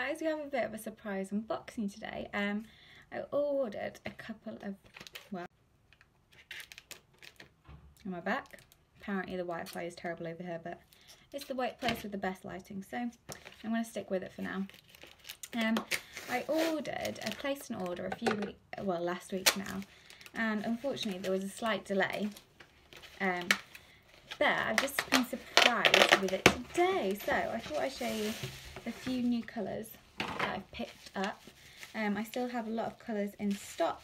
guys, we have a bit of a surprise unboxing today. Um, I ordered a couple of, well, on my back. Apparently the Wi-Fi is terrible over here, but it's the white place with the best lighting, so I'm going to stick with it for now. Um, I ordered, I placed an order a few weeks, well, last week now, and unfortunately there was a slight delay. Um, but I've just been surprised with it today, so I thought I'd show you a few new colours that I've picked up. Um, I still have a lot of colours in stock,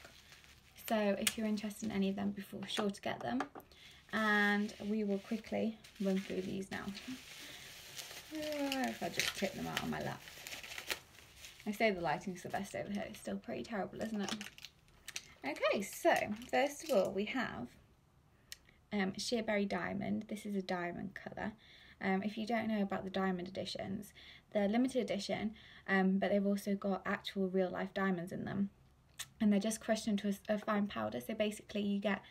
so if you're interested in any of them, be sure to get them. And we will quickly run through these now. If I just tip them out on my lap. I say the lighting's the best over here, it's still pretty terrible, isn't it? Okay, so first of all we have um, Sheerberry Diamond. This is a diamond colour. Um, if you don't know about the diamond editions, they're limited edition, um, but they've also got actual real life diamonds in them. And they're just crushed into a, a fine powder, so basically you get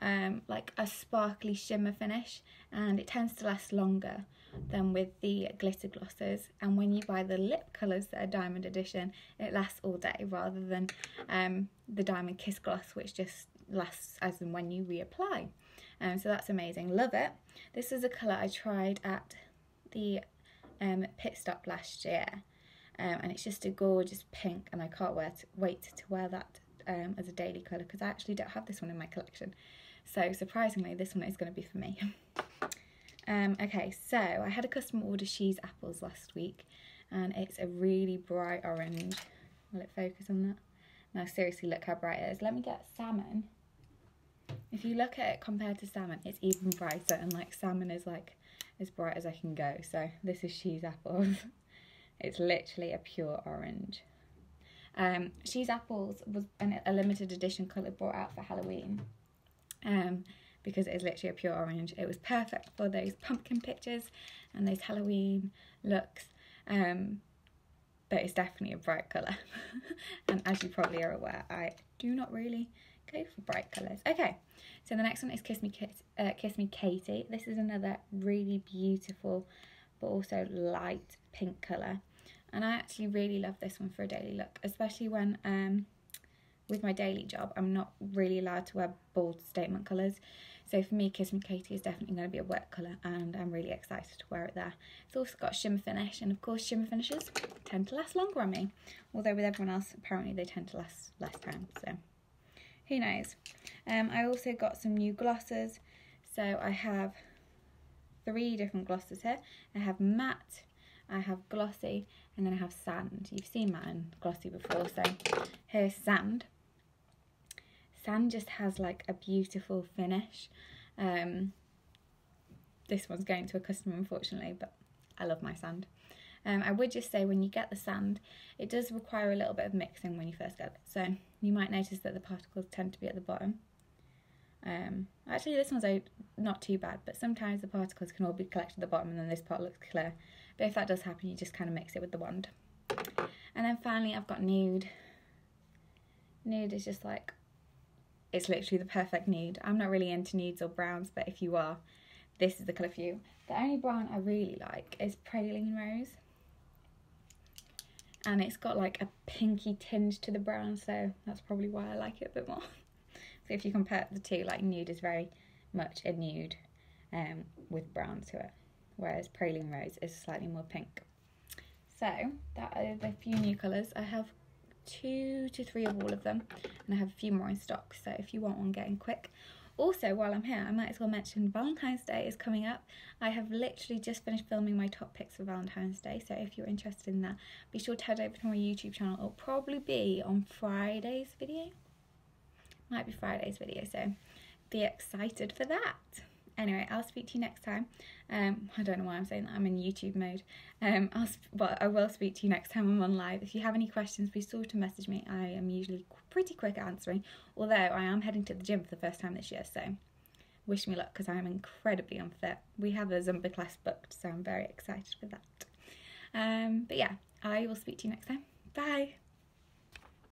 um, like a sparkly shimmer finish and it tends to last longer than with the glitter glosses. And when you buy the lip colours that are diamond edition it lasts all day rather than um, the diamond kiss gloss which just lasts as and when you reapply um, so that's amazing love it this is a colour I tried at the um, pit stop last year um, and it's just a gorgeous pink and I can't wait to, wait to wear that um, as a daily colour because I actually don't have this one in my collection so surprisingly, this one is going to be for me. um, okay, so I had a customer order She's apples last week, and it's a really bright orange. Will it focus on that? Now seriously, look how bright it is. Let me get salmon. If you look at it compared to salmon, it's even brighter, and like salmon is like as bright as I can go. So this is She's apples. it's literally a pure orange. Um, She's apples was an, a limited edition colour brought out for Halloween um, because it is literally a pure orange. It was perfect for those pumpkin pictures and those Halloween looks. Um, but it's definitely a bright colour. and as you probably are aware, I do not really go for bright colours. Okay, so the next one is Kiss Me, Kiss, uh, Kiss Me Katie. This is another really beautiful but also light pink colour. And I actually really love this one for a daily look, especially when um, with my daily job, I'm not really allowed to wear bold statement colours. So for me, Kiss Me Katie is definitely going to be a wet colour and I'm really excited to wear it there. It's also got shimmer finish and of course shimmer finishes tend to last longer on me. Although with everyone else, apparently they tend to last less time. So who knows. Um, I also got some new glosses. So I have three different glosses here. I have matte, I have glossy, and then I have sand. You've seen matte and glossy before, so here's sand sand just has like a beautiful finish. Um, this one's going to a customer unfortunately, but I love my sand. Um, I would just say when you get the sand, it does require a little bit of mixing when you first get it. So you might notice that the particles tend to be at the bottom. Um, actually, this one's not too bad, but sometimes the particles can all be collected at the bottom and then this part looks clear. But if that does happen, you just kind of mix it with the wand. And then finally, I've got nude. Nude is just like it's literally the perfect nude. I'm not really into nudes or browns, but if you are, this is the colour for you. The only brown I really like is Praline Rose. And it's got like a pinky tinge to the brown, so that's probably why I like it a bit more. so if you compare the two, like nude is very much a nude um, with brown to it, whereas Praline Rose is slightly more pink. So that are the few new colours. I have two to three of all of them and I have a few more in stock so if you want one getting quick also while I'm here I might as well mention Valentine's Day is coming up. I have literally just finished filming my top picks for Valentine's Day so if you're interested in that be sure to head over to my YouTube channel. It'll probably be on Friday's video. Might be Friday's video so be excited for that anyway, I'll speak to you next time. Um, I don't know why I'm saying that. I'm in YouTube mode. Um, I'll but I will speak to you next time I'm on live. If you have any questions, be sure to message me. I am usually pretty quick at answering. Although I am heading to the gym for the first time this year, so wish me luck because I am incredibly unfit. We have a Zumba class booked, so I'm very excited for that. Um, but yeah, I will speak to you next time. Bye.